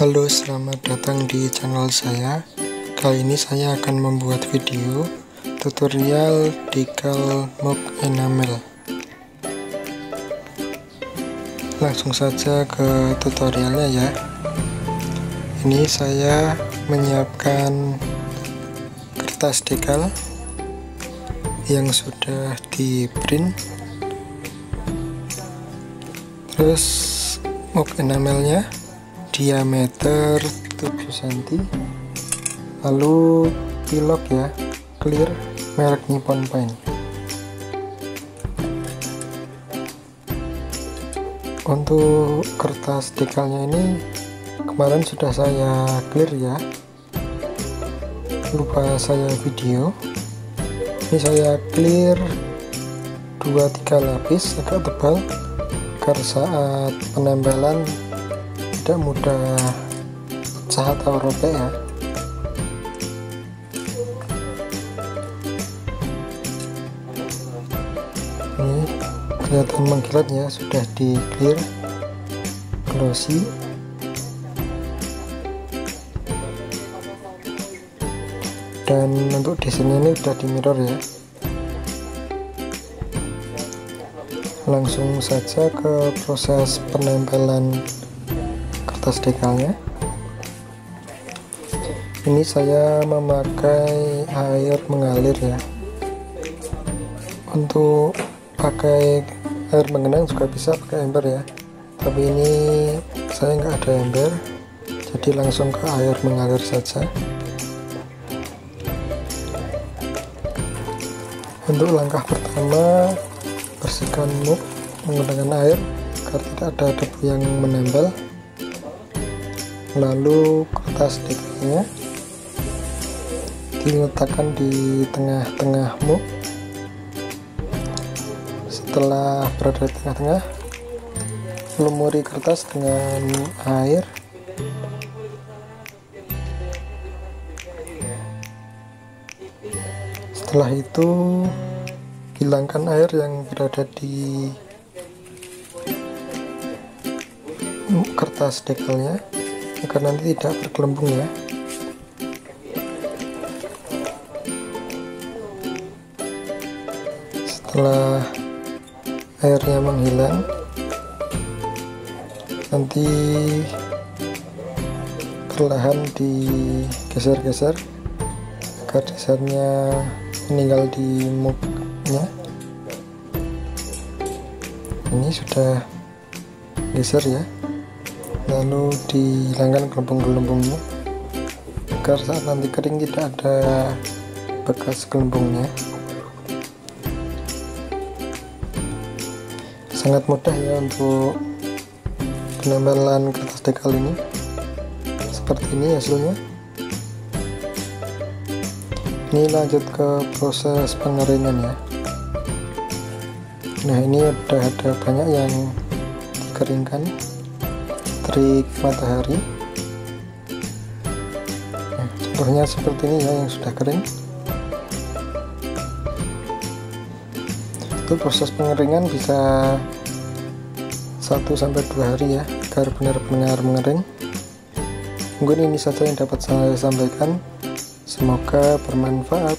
Halo selamat datang di channel saya. Kali ini saya akan membuat video tutorial decal mop enamel. Langsung saja ke tutorialnya ya. Ini saya menyiapkan kertas decal yang sudah di print terus mop enamelnya diameter 7 cm lalu pilok ya clear merek Nippon Paint. Untuk kertas dekalnya ini kemarin sudah saya clear ya. Lupa saya video. Ini saya clear 2-3 lapis agak tebal. Agar saat penempelan tidak mudah pecah atau robek ya. Ini kelihatan mengkilat ya sudah di clear glossy. Dan untuk desainnya ini sudah di mirror ya. Langsung saja ke proses penempelan kertas dekalnya. Ini saya memakai air mengalir ya. Untuk pakai air mengenang juga bisa pakai ember ya. Tapi ini saya nggak ada ember jadi langsung ke air mengalir saja. Untuk langkah pertama bersihkan muk menggunakan air agar tidak ada debu yang menempel lalu kertas dekalnya diletakkan di tengah-tengah muk setelah berada di tengah-tengah lumuri kertas dengan air. Setelah itu hilangkan air yang berada di kertas dekalnya agar nanti tidak bergelembung ya. Setelah airnya menghilang nanti perlahan digeser-geser agar dasarnya meninggal di muknya. Ini sudah geser ya lalu dihilangkan gelembung-gelembungnya agar saat nanti kering tidak ada bekas gelembungnya sangat mudah ya untuk penempelan kertas dekal ini. Seperti ini hasilnya. Ini lanjut ke proses pengeringan ya. Nah ini udah ada banyak yang dikeringkan terik matahari. Contohnya seperti ini ya yang sudah kering. Itu proses pengeringan bisa 1-2 hari ya agar benar-benar mengering. Mungkin ini saja yang dapat saya sampaikan. Semoga bermanfaat